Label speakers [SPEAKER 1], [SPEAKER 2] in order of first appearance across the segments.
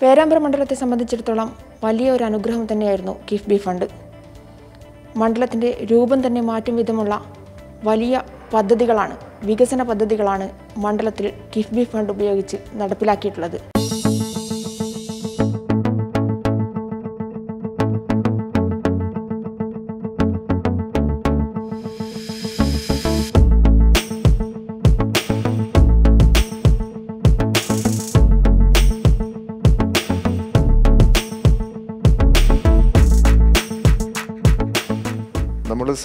[SPEAKER 1] പേരാമ്പ്ര മണ്ഡലത്തെ സംബന്ധിച്ചിടത്തോളം വലിയ ഒരു അനുഗ്രഹം തന്നെയായിരുന്നു കിഫ്ബി ഫണ്ട്. മണ്ഡലത്തിന്റെ രൂപം തന്നെ മാറ്റും വിധമുള്ള വലിയ പദ്ധതികളാണ് വികസന പദ്ധതികളാണ് മണ്ഡലത്തിൽ കിഫ്ബി ഫണ്ട് ഉപയോഗിച്ച് നടപ്പിലാക്കിയിട്ടുള്ളത്.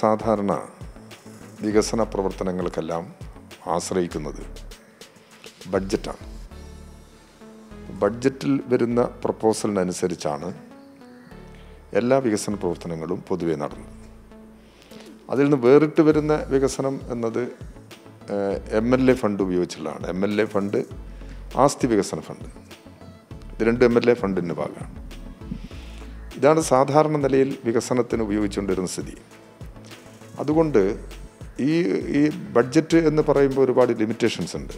[SPEAKER 2] സാധാരണ വികസന പ്രവർത്തനങ്ങൾക്കെല്ലാം ആശ്രയിക്കുന്നത് ബഡ്ജറ്റാണ്. ബഡ്ജറ്റിൽ വരുന്ന പ്രപ്പോസലിനനുസരിച്ചാണ് എല്ലാ വികസന പ്രവർത്തനങ്ങളും പൊതുവെ നടന്നത്. അതിൽ നിന്ന് വേറിട്ട് വരുന്ന വികസനം എന്നത് എം എൽ എ ഫണ്ട് ഉപയോഗിച്ചുള്ളതാണ്. എം എൽ എ ഫണ്ട് ആസ്തി വികസന ഫണ്ട് ഇത് രണ്ട് എം എൽ എ ഫണ്ടിന്റെ ഭാഗമാണ്. ഇതാണ് സാധാരണ നിലയിൽ വികസനത്തിന് ഉപയോഗിച്ചുകൊണ്ടിരുന്ന സ്ഥിതി. അതുകൊണ്ട് ഈ ഈ ബഡ്ജറ്റ് എന്ന് പറയുമ്പോൾ ഒരുപാട് ലിമിറ്റേഷൻസ് ഉണ്ട്.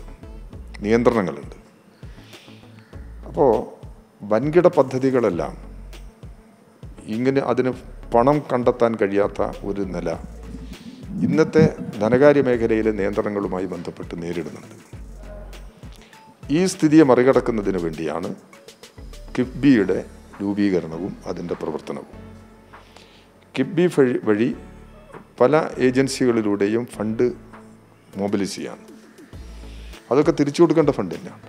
[SPEAKER 2] നിയന്ത്രണങ്ങളുണ്ട്. അപ്പോൾ വൻകിട പദ്ധതികളെല്ലാം ഇങ്ങനെ അതിന് പണം കണ്ടെത്താൻ കഴിയാത്ത ഒരു നില ഇന്നത്തെ ധനകാര്യ മേഖലയിലെ നിയന്ത്രണങ്ങളുമായി ബന്ധപ്പെട്ട് നേരിടുന്നുണ്ട്. ഈ സ്ഥിതിയെ മറികടക്കുന്നതിന് വേണ്ടിയാണ് കിഫ്ബിയുടെ രൂപീകരണവും അതിന്റെ പ്രവർത്തനവും. കിഫ്ബി വഴി പല ഏജൻസികളിലൂടെയും ഫണ്ട് മൊബിലൈസ് ചെയ്യാൻ അതൊക്കെ തിരിച്ചു കൊടുക്കേണ്ട ഫണ്ട് തന്നെയാണ്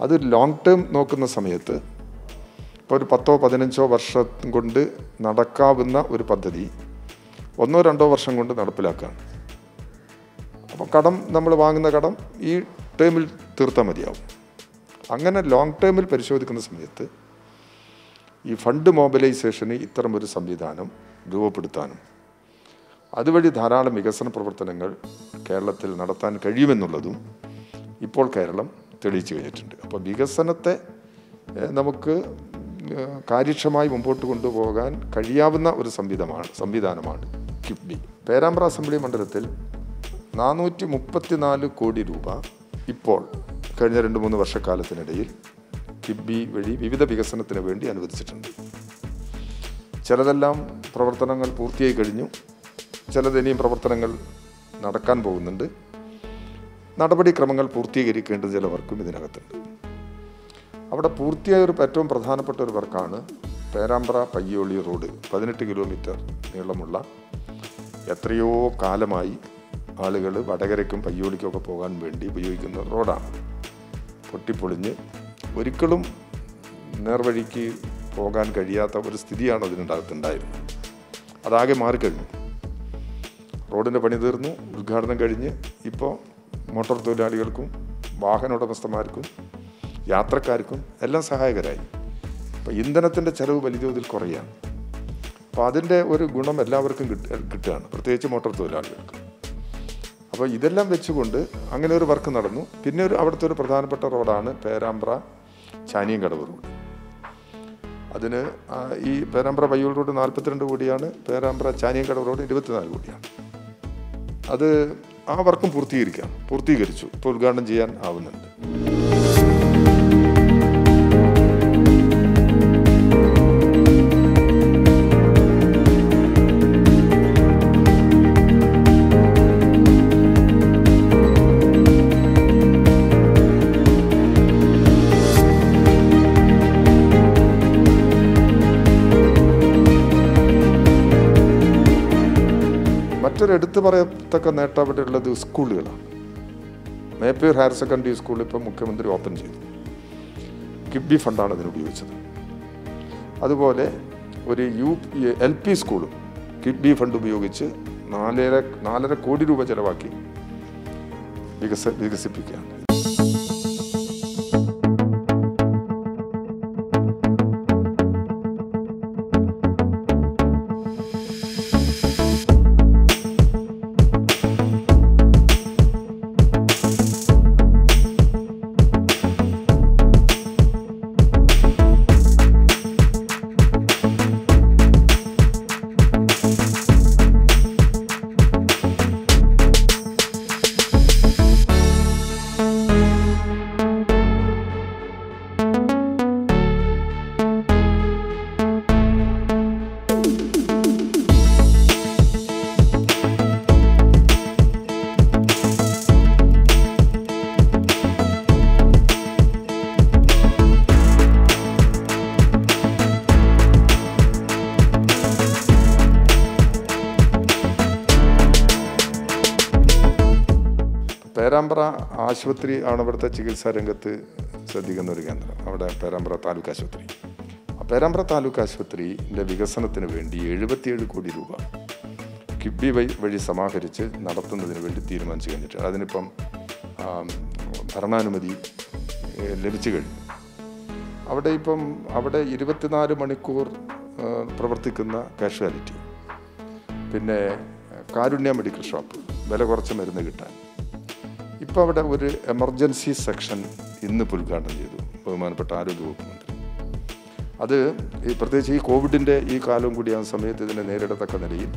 [SPEAKER 2] അത് ലോങ് ടേം നോക്കുന്ന സമയത്ത് ഇപ്പോൾ ഒരു പത്തോ പതിനഞ്ചോ വർഷം കൊണ്ട് നടക്കാവുന്ന ഒരു പദ്ധതി ഒന്നോ രണ്ടോ വർഷം കൊണ്ട് നടപ്പിലാക്കുകയാണ് അപ്പോൾ കടം നമ്മൾ വാങ്ങുന്ന കടം ഈ ടേമിൽ തീർത്താൽ മതിയാവും. അങ്ങനെ ലോങ് ടേമിൽ പരിശോധിക്കുന്ന സമയത്ത് ഈ ഫണ്ട് മൊബിലൈസേഷന് ഇത്തരമൊരു സംവിധാനം രൂപപ്പെടുത്താനും അതുവഴി ധാരാളം വികസന പ്രവർത്തനങ്ങൾ കേരളത്തിൽ നടത്താൻ കഴിയുമെന്നുള്ളതും ഇപ്പോൾ കേരളം തെളിയിച്ചു കഴിഞ്ഞിട്ടുണ്ട്. അപ്പോൾ വികസനത്തെ നമുക്ക് കാര്യക്ഷമമായി മുമ്പോട്ട് കൊണ്ടുപോകാൻ കഴിയാവുന്ന ഒരു സംവിധാനമാണ് സംവിധാനമാണ് കിഫ്ബി. പേരാമ്പ്ര അസംബ്ലി മണ്ഡലത്തിൽ നാനൂറ്റി മുപ്പത്തിനാല് കോടി രൂപ ഇപ്പോൾ കഴിഞ്ഞ രണ്ട് മൂന്ന് വർഷക്കാലത്തിനിടയിൽ കിഫ്ബി വഴി വിവിധ വികസനത്തിന് വേണ്ടി അനുവദിച്ചിട്ടുണ്ട്. ചിലതെല്ലാം പ്രവർത്തനങ്ങൾ പൂർത്തിയായി കഴിഞ്ഞു. ഇനിയും പ്രവർത്തനങ്ങൾ നടക്കാൻ പോകുന്നുണ്ട്. നടപടിക്രമങ്ങൾ പൂർത്തീകരിക്കേണ്ട ചില വർക്കും ഇതിനകത്തുണ്ട്. അവിടെ പൂർത്തിയായ ഒരു ഏറ്റവും പ്രധാനപ്പെട്ട ഒരു വർക്കാണ് പേരാമ്പ്ര പയ്യോളി റോഡ്. പതിനെട്ട് കിലോമീറ്റർ നീളമുള്ള എത്രയോ കാലമായി ആളുകൾ വടകരയ്ക്കും പയ്യോളിക്കും ഒക്കെ പോകാൻ വേണ്ടി ഉപയോഗിക്കുന്ന റോഡാണ്. പൊട്ടിപ്പൊളിഞ്ഞ് ഒരിക്കലും നേർവഴിക്ക് പോകാൻ കഴിയാത്ത ഒരു സ്ഥിതിയാണ് അതിനുണ്ടാകത്തുണ്ടായിരുന്നത് അതാകെ മാറിക്കഴിഞ്ഞു. റോഡിന്റെ പണി തീർന്നു ഉദ്ഘാടനം കഴിഞ്ഞ് ഇപ്പോൾ മോട്ടോർ തൊഴിലാളികൾക്കും വാഹന ഉടമസ്ഥന്മാർക്കും യാത്രക്കാർക്കും എല്ലാം സഹായകരായി. അപ്പോൾ ഇന്ധനത്തിന്റെ ചെലവ് വലിയ തോതിൽ കുറയാണ്. അപ്പോൾ അതിന്റെ ഒരു ഗുണം എല്ലാവർക്കും കിട്ട കിട്ടുകയാണ് പ്രത്യേകിച്ച് മോട്ടോർ തൊഴിലാളികൾക്ക്. അപ്പോൾ ഇതെല്ലാം വെച്ചുകൊണ്ട് അങ്ങനെ ഒരു വർക്ക് നടന്നു. പിന്നെ ഒരു അവിടുത്തെ ഒരു പ്രധാനപ്പെട്ട റോഡാണ് പേരാമ്പ്ര ചാനിയങ്കടവ് റോഡ്. അതിന് ഈ പേരാമ്പ്ര പയ്യൂർ റോഡ് നാൽപ്പത്തിരണ്ട് കോടിയാണ് പേരാമ്പ്ര ചാനിയങ്കടവ് റോഡ് ഇരുപത്തിനാല് കോടിയാണ്. അത് ആ വർക്കും പൂർത്തീകരിക്കാം പൂർത്തീകരിച്ചു. ഇപ്പോൾ ഉദ്ഘാടനം ചെയ്യാൻ ആവുന്നുണ്ട്. മറ്റൊരു എടുത്തു പറയത്തക്ക നേട്ടം ഉള്ളത് സ്കൂളുകളാണ്. മേപ്പൂർ ഹയർ സെക്കൻഡറി സ്കൂൾ ഇപ്പം മുഖ്യമന്ത്രി ഓപ്പൺ ചെയ്തു. കിബി ഫണ്ടാണ് അതിന് ഉപയോഗിച്ചത്. അതുപോലെ ഒരു യു എൽ പി സ്കൂളും കിബി ഫണ്ട് ഉപയോഗിച്ച് നാലര നാലര കോടി രൂപ ചെലവാക്കി വികസ വികസിപ്പിക്കുകയാണ്. ആശുപത്രി ആണ് ഇവിടുത്തെ ചികിത്സാ രംഗത്ത് ശ്രദ്ധിക്കുന്ന ഒരു കേന്ദ്രം. അവിടെ പേരാമ്പ്ര താലൂക്ക് ആശുപത്രി. ആ പേരാമ്പ്ര താലൂക്ക് ആശുപത്രിന്റെ വികസനത്തിന് വേണ്ടി എഴുപത്തിയേഴ് കോടി രൂപ കിബി വൈ വഴി സമാഹരിച്ച് നടത്തുന്നതിന് വേണ്ടി തീരുമാനിച്ചു കഴിഞ്ഞിട്ട് അതിനിപ്പം ഭരണാനുമതി ലഭിച്ചു കഴിഞ്ഞു. അവിടെ ഇപ്പം അവിടെ ഇരുപത്തിനാല് മണിക്കൂർ പ്രവർത്തിക്കുന്ന കാഷ്വാലിറ്റി. പിന്നെ കാരുണ്യ മെഡിക്കൽ ഷോപ്പ്. വില കുറച്ച് മരുന്ന് കിട്ടാൻ. ഇപ്പോൾ അവിടെ ഒരു എമർജൻസി സെക്ഷൻ ഇന്ന് ഉദ്ഘാടനം ചെയ്തു ബഹുമാനപ്പെട്ട ആരോഗ്യവകുപ്പ് മന്ത്രി. അത് ഈ പ്രത്യേകിച്ച് ഈ കോവിഡിന്റെ ഈ കാലം കൂടിയാകുന്ന സമയത്ത് ഇതിനെ നേരിടത്തക്ക നിലയിൽ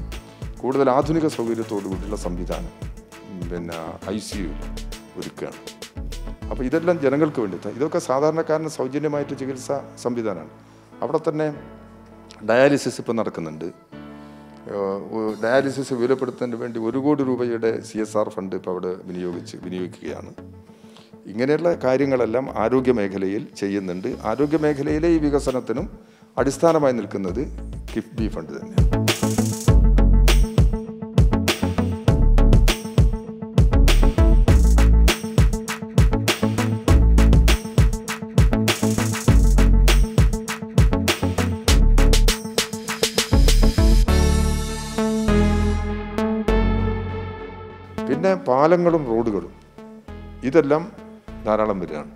[SPEAKER 2] കൂടുതൽ ആധുനിക സൗകര്യത്തോടു കൂടിയുള്ള സംവിധാനം പിന്നെ ഐ സി യു ഒരുക്കുകയാണ്. അപ്പോൾ ഇതെല്ലാം ജനങ്ങൾക്ക് വേണ്ടിയിട്ട് ഇതൊക്കെ സാധാരണക്കാരന് സൗജന്യമായിട്ട് ചികിത്സാ സംവിധാനമാണ്. അവിടെ തന്നെ ഡയാലിസിസ് ഇപ്പോൾ നടക്കുന്നുണ്ട്. ഡയാലിസിസ് വിപുലപ്പെടുത്തുന്നതിന് വേണ്ടി ഒരു കോടി രൂപയുടെ സി എസ് ആർ ഫണ്ട് ഇപ്പോൾ അവിടെ വിനിയോഗിച്ച് വിനിയോഗിക്കുകയാണ്. ഇങ്ങനെയുള്ള കാര്യങ്ങളെല്ലാം ആരോഗ്യ മേഖലയിൽ ചെയ്യുന്നുണ്ട്. ആരോഗ്യ മേഖലയിലെ ഈ വികസനത്തിനും അടിസ്ഥാനമായി നിൽക്കുന്നത് കിഫ്ബി ഫണ്ട് തന്നെയാണ്. പിന്നെ പാലങ്ങളും റോഡുകളും. ഇതെല്ലാം ധാരാളം വരികയാണ്.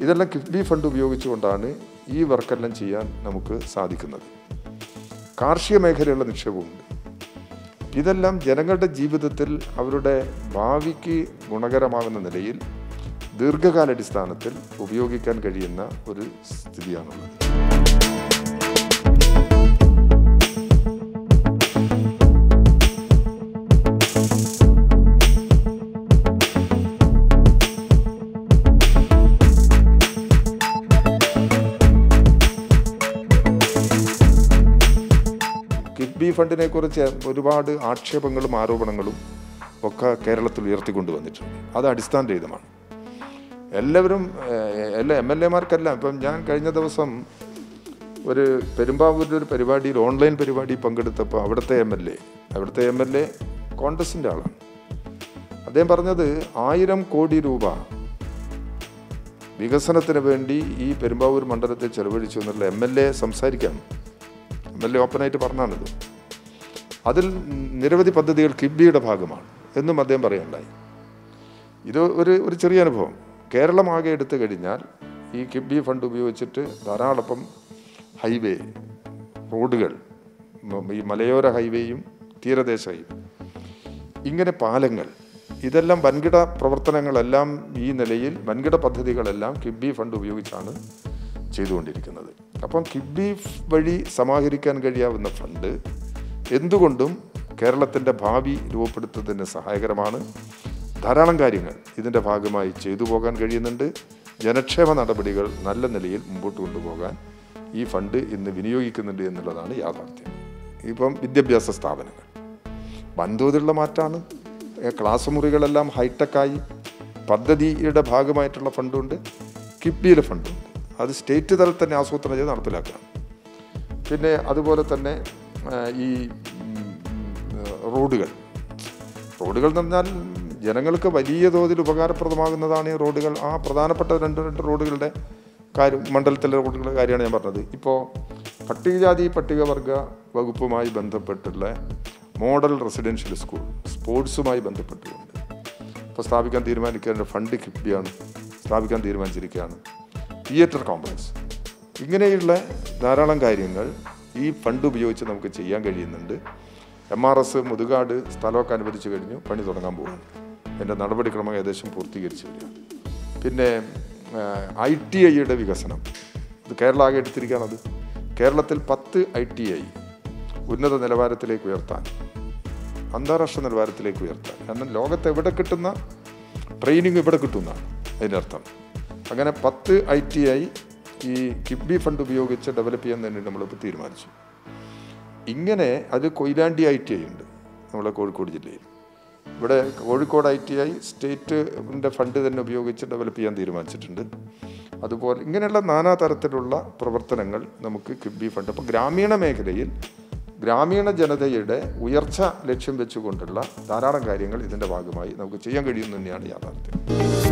[SPEAKER 2] ഇതെല്ലാം കിഫ്ബി ഫണ്ട് ഉപയോഗിച്ചുകൊണ്ടാണ് ഈ വർക്കെല്ലാം ചെയ്യാൻ നമുക്ക് സാധിക്കുന്നത്. കാർഷിക മേഖലയുള്ള നിക്ഷേപമുണ്ട് ഇതെല്ലാം ജനങ്ങളുടെ ജീവിതത്തിൽ അവരുടെ ഭാവിക്ക് ഗുണകരമാകുന്ന നിലയിൽ ദീർഘകാലാടിസ്ഥാനത്തിൽ ഉപയോഗിക്കാൻ കഴിയുന്ന ഒരു സ്ഥിതിയാണുള്ളത്. ഫണ്ടിനെ കുറിച്ച് ഒരുപാട് ആക്ഷേപങ്ങളും ആരോപണങ്ങളും ഒക്കെ കേരളത്തിൽ ഉയർത്തിക്കൊണ്ടുവന്നിട്ടുണ്ട് അത് അടിസ്ഥാന രഹിതമാണ് എല്ലാവരും എല്ലാ എം എൽ എമാർക്കെല്ലാം ഇപ്പം ഞാൻ കഴിഞ്ഞ ദിവസം ഒരു പെരുമ്പാവൂരിൽ ഒരു പരിപാടിയിൽ ഓൺലൈൻ പരിപാടി പങ്കെടുത്തപ്പോൾ അവിടുത്തെ എം എൽ എ അവിടുത്തെ എം എൽ എ കോൺഗ്രസിന്റെ ആളാണ്. അദ്ദേഹം പറഞ്ഞത് ആയിരം കോടി രൂപ വികസനത്തിന് വേണ്ടി ഈ പെരുമ്പാവൂർ മണ്ഡലത്തെ ചെലവഴിച്ചു എന്നുള്ള എം എൽ എ സംസാരിക്കാം എം എൽ എ ഓപ്പണായിട്ട് പറഞ്ഞാണിത്. അതിൽ നിരവധി പദ്ധതികൾ കിബിയുടെ ഭാഗമാണ് എന്നും അദ്ദേഹം പറയുണ്ടായി ഇത് ഒരു ഒരു ചെറിയ അനുഭവം. കേരളമാകെ എടുത്തു കഴിഞ്ഞാൽ ഈ കിബി ഫണ്ട് ഉപയോഗിച്ചിട്ട് ധാരാളം ഹൈവേ റോഡുകൾ ഈ മലയോര ഹൈവേയും തീരദേശ ഹൈവേ ഇങ്ങനെ പാലങ്ങൾ ഇതെല്ലാം വൻകിട പ്രവർത്തനങ്ങളെല്ലാം ഈ നിലയിൽ വൻകിട പദ്ധതികളെല്ലാം കിബി ഫണ്ട് ഉപയോഗിച്ചാണ് ചെയ്തുകൊണ്ടിരിക്കുന്നത്. അപ്പം കിബി വഴി സമാഹരിക്കാൻ കഴിയാവുന്ന ഫണ്ട് എന്തുകൊണ്ടും കേരളത്തിന്റെ ഭാവി രൂപപ്പെടുത്തുന്നതിന് സഹായകരമാണ്. ധാരാളം കാര്യങ്ങൾ ഇതിന്റെ ഭാഗമായി ചെയ്തു പോകാൻ കഴിയുന്നുണ്ട്. ജനക്ഷേമ നടപടികൾ നല്ല നിലയിൽ മുമ്പോട്ട് കൊണ്ടുപോകാൻ ഈ ഫണ്ട് ഇന്ന് വിനിയോഗിക്കുന്നുണ്ട് എന്നുള്ളതാണ് യാഥാർത്ഥ്യം. ഇപ്പം വിദ്യാഭ്യാസ സ്ഥാപനങ്ങൾ. വൻതോതിലുള്ള മാറ്റമാണ് ക്ലാസ് മുറികളെല്ലാം ഹൈടെക്കായി പദ്ധതിയുടെ ഭാഗമായിട്ടുള്ള ഫണ്ടുണ്ട്. കിഫ്ബിയിലെ ഫണ്ടുണ്ട്. അത് സ്റ്റേറ്റ് തലത്തിൽ തന്നെ ആസൂത്രണം ചെയ്ത് നടപ്പിലാക്കുകയാണ് പിന്നെ അതുപോലെ തന്നെ ഈ റോഡുകൾ. റോഡുകൾ എന്ന് പറഞ്ഞാൽ ജനങ്ങൾക്ക് വലിയ തോതിൽ ഉപകാരപ്രദമാകുന്നതാണ് ഈ റോഡുകൾ. ആ പ്രധാനപ്പെട്ട രണ്ട് രണ്ട് റോഡുകളുടെ കാര്യം മണ്ഡലത്തിലെ റോഡുകളുടെ കാര്യമാണ് ഞാൻ പറഞ്ഞത്. ഇപ്പോൾ പട്ടികജാതി പട്ടികവർഗ വകുപ്പുമായി ബന്ധപ്പെട്ടുള്ള മോഡൽ റെസിഡൻഷ്യൽ സ്കൂൾ സ്പോർട്സുമായി ബന്ധപ്പെട്ടുകൊണ്ട് ഇപ്പോൾ സ്ഥാപിക്കാൻ തീരുമാനിക്കേണ്ട ഫണ്ട് കിഫ്ബിയാണ് സ്ഥാപിക്കാൻ തീരുമാനിച്ചിരിക്കുകയാണ്. Theatre complex. ഇങ്ങനെയുള്ള ധാരാളം കാര്യങ്ങൾ ഈ ഫണ്ട് ഉപയോഗിച്ച് നമുക്ക് ചെയ്യാൻ കഴിയുന്നുണ്ട്. എം ആർ എസ് മുതുകാട് സ്ഥലമൊക്കെ അനുവദിച്ചു കഴിഞ്ഞു. പണി തുടങ്ങാൻ പോകുന്നു. എന്റെ നടപടിക്രമം ഏകദേശം പൂർത്തീകരിച്ചു വരിക പിന്നെ ഐ ടി ഐയുടെ വികസനം. ഇത് കേരള ആകെ എടുത്തിരിക്കുകയാണത് കേരളത്തിൽ പത്ത് ഐ ടി ഐ ഉന്നത നിലവാരത്തിലേക്ക് ഉയർത്താൻ അന്താരാഷ്ട്ര നിലവാരത്തിലേക്ക് ഉയർത്താൻ. കാരണം ലോകത്ത് എവിടെ കിട്ടുന്ന ട്രെയിനിങ് ഇവിടെ കിട്ടുന്നതാണ് അതിനർത്ഥം. അങ്ങനെ പത്ത് ഐ ടി ഐ ഈ കിഫ്ബി ഫണ്ട് ഉപയോഗിച്ച് ഡെവലപ്പ് ചെയ്യാൻ തന്നെ നമ്മളിപ്പോൾ തീരുമാനിച്ചു. ഇങ്ങനെ അത് കൊയിലാണ്ടി ഐ ടി ഐ ഉണ്ട് നമ്മളെ കോഴിക്കോട് ജില്ലയിൽ. ഇവിടെ കോഴിക്കോട് ഐ ടി ഐ സ്റ്റേറ്റിന്റെ ഫണ്ട് തന്നെ ഉപയോഗിച്ച് ഡെവലപ്പ് ചെയ്യാൻ തീരുമാനിച്ചിട്ടുണ്ട്. അതുപോലെ ഇങ്ങനെയുള്ള നാനാ തരത്തിലുള്ള പ്രവർത്തനങ്ങൾ നമുക്ക് കിബി ഫണ്ട് അപ്പോൾ ഗ്രാമീണ മേഖലയിൽ ഗ്രാമീണ ജനതയുടെ ഉയർച്ച ലക്ഷ്യം വെച്ചുകൊണ്ടുള്ള ധാരാളം കാര്യങ്ങൾ ഇതിന്റെ ഭാഗമായി നമുക്ക് ചെയ്യാൻ കഴിയുന്നു തന്നെയാണ് യാഥാർത്ഥ്യം.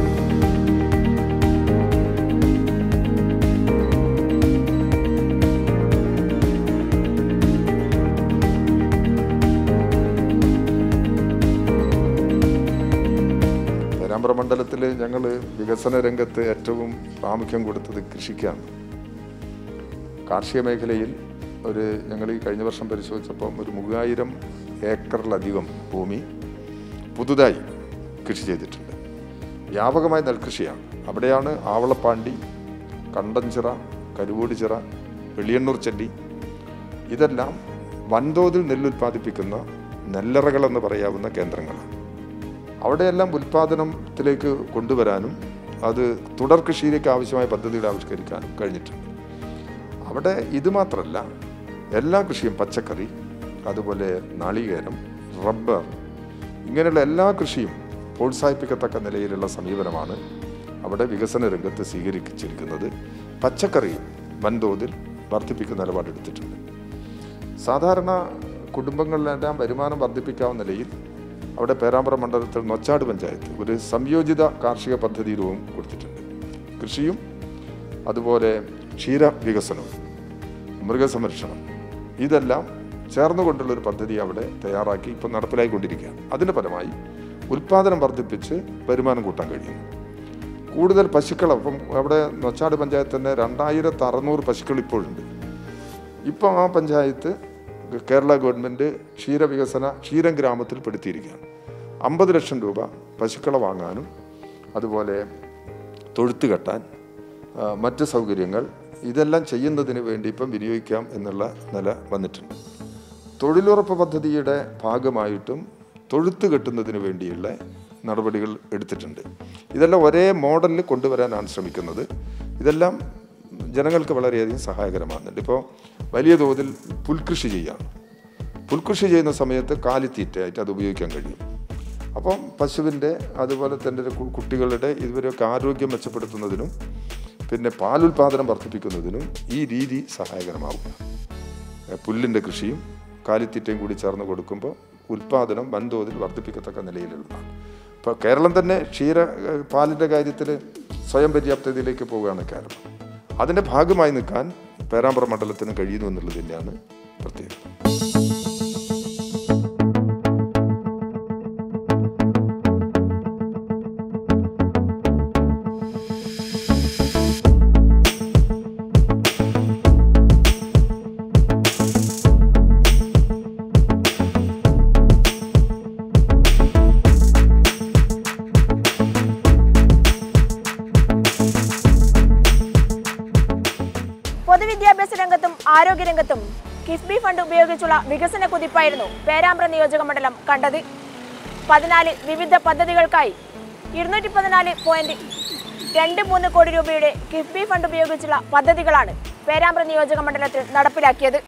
[SPEAKER 2] മണ്ഡലത്തിൽ ഞങ്ങൾ വികസന രംഗത്ത് ഏറ്റവും പ്രാമുഖ്യം കൊടുത്തത് കൃഷിക്കാണ്. കാർഷിക മേഖലയിൽ ഒരു ഞങ്ങൾ ഈ കഴിഞ്ഞ വർഷം പരിശോധിച്ചപ്പം ഒരു മൂവായിരം ഏക്കറിലധികം ഭൂമി പുതുതായി കൃഷി ചെയ്തിട്ടുണ്ട്. വ്യാപകമായ നെൽകൃഷിയാണ്. അവിടെയാണ് ആവളപ്പാണ്ടി കണ്ടൻചിറ കരുവോടിച്ചിറ വെളിയണ്ണൂർ ചെല്ലി ഇതെല്ലാം വൻതോതിൽ നെല്ലുൽപ്പാദിപ്പിക്കുന്ന നെല്ലറകൾ എന്ന് പറയാവുന്ന കേന്ദ്രങ്ങളാണ്. അവിടെയെല്ലാം ഉൽപ്പാദനത്തിലേക്ക് കൊണ്ടുവരാനും അത് തുടർ കൃഷിയിലേക്ക് ആവശ്യമായ പദ്ധതികൾ ആവിഷ്കരിക്കാനും കഴിഞ്ഞിട്ടുണ്ട്. അവിടെ ഇത് മാത്രമല്ല എല്ലാ കൃഷിയും പച്ചക്കറി അതുപോലെ നാളികേരം റബ്ബർ ഇങ്ങനെയുള്ള എല്ലാ കൃഷിയും പ്രോത്സാഹിപ്പിക്കത്തക്ക നിലയിലുള്ള സമീപനമാണ് അവിടെ വികസന രംഗത്ത് സ്വീകരിച്ചിരിക്കുന്നത്. പച്ചക്കറി വൻതോതിൽ വർദ്ധിപ്പിക്കുന്ന നിലപാടെടുത്തിട്ടുണ്ട്. സാധാരണ കുടുംബങ്ങളിലെല്ലാം വരുമാനം വർദ്ധിപ്പിക്കാവുന്ന നിലയിൽ അവിടെ പേരാമ്പ്ര മണ്ഡലത്തിൽ നൊച്ചാട് പഞ്ചായത്ത് ഒരു സംയോജിത കാർഷിക പദ്ധതി രൂപം കൊടുത്തിട്ടുണ്ട്. കൃഷിയും അതുപോലെ ക്ഷീര വികസനവും മൃഗസംരക്ഷണം ഇതെല്ലാം ചേർന്നുകൊണ്ടുള്ളൊരു പദ്ധതി അവിടെ തയ്യാറാക്കി ഇപ്പം നടപ്പിലായിക്കൊണ്ടിരിക്കുകയാണ്. അതിന്റെ ഫലമായി ഉൽപ്പാദനം വർദ്ധിപ്പിച്ച് വരുമാനം കൂട്ടാൻ കഴിയുന്നു. കൂടുതൽ പശുക്കൾ അപ്പം അവിടെ നൊച്ചാട് പഞ്ചായത്ത് തന്നെ രണ്ടായിരത്തി അറുന്നൂറ് പശുക്കൾ ഇപ്പോഴുണ്ട്. ഇപ്പം ആ പഞ്ചായത്ത് കേരള ഗവൺമെന്റ് ക്ഷീരവികസന ക്ഷീരം ഗ്രാമത്തിൽ പെടുത്തിയിരിക്കുകയാണ്. അമ്പത് ലക്ഷം രൂപ പശുക്കളെ വാങ്ങാനും അതുപോലെ തൊഴുത്ത് കെട്ടാൻ മറ്റ് സൗകര്യങ്ങൾ ഇതെല്ലാം ചെയ്യുന്നതിന് വേണ്ടി ഇപ്പം വിനിയോഗിക്കാം എന്നുള്ള നില വന്നിട്ടുണ്ട്. തൊഴിലുറപ്പ് പദ്ധതിയുടെ ഭാഗമായിട്ടും തൊഴുത്ത് കെട്ടുന്നതിന് വേണ്ടിയുള്ള നടപടികൾ എടുത്തിട്ടുണ്ട്. ഇതെല്ലാം ഒരേ മോഡലിൽ കൊണ്ടുവരാനാണ് ശ്രമിക്കുന്നത്. ഇതെല്ലാം ജനങ്ങൾക്ക് വളരെയധികം സഹായകരമാകുന്നുണ്ട്. ഇപ്പോൾ വലിയ തോതിൽ പുൽകൃഷി ചെയ്യാണ് പുൽകൃഷി ചെയ്യുന്ന സമയത്ത് കാലിത്തീറ്റയായിട്ട് അത് ഉപയോഗിക്കാൻ കഴിയും. അപ്പം പശുവിന്റെ അതുപോലെ തന്നെ കുട്ടികളുടെ ഇവരൊക്കെ ആരോഗ്യം മെച്ചപ്പെടുത്തുന്നതിനും പിന്നെ പാലുൽപാദനം വർദ്ധിപ്പിക്കുന്നതിനും ഈ രീതി സഹായകരമാവും ഏഹ് പുല്ലിന്റെ കൃഷിയും കാലിത്തീറ്റയും കൂടി ചേർന്ന് കൊടുക്കുമ്പോൾ ഉൽപാദനം വൻതോതിൽ വർദ്ധിപ്പിക്കത്തക്ക നിലയിലുള്ളതാണ്. ഇപ്പോൾ കേരളം തന്നെ ക്ഷീര പാലിന്റെ കാര്യത്തിൽ സ്വയം പര്യാപ്തതയിലേക്ക് പോവുകയാണ് കേരളം. അതിന്റെ ഭാഗമായി നിൽക്കാൻ പേരാമ്പ്ര മണ്ഡലത്തിന് കഴിയുന്നു എന്നുള്ളത് തന്നെയാണ് പ്രത്യേകത.
[SPEAKER 1] ആരോഗ്യരംഗത്തും കിഫ്ബി ഫണ്ട് ഉപയോഗിച്ചുള്ള വികസന കുതിപ്പായിരുന്നു പേരാമ്പ്ര നിയോജക മണ്ഡലം കണ്ടത്. പതിനാല് വിവിധ പദ്ധതികൾക്കായി ഇരുന്നൂറ്റി പതിനാല് പോയിന്റ് രണ്ട് മൂന്ന് കോടി രൂപയുടെ കിഫ്ബി ഫണ്ട് ഉപയോഗിച്ചുള്ള പദ്ധതികളാണ് പേരാമ്പ്ര നിയോജക മണ്ഡലത്തിൽ നടപ്പിലാക്കിയത്.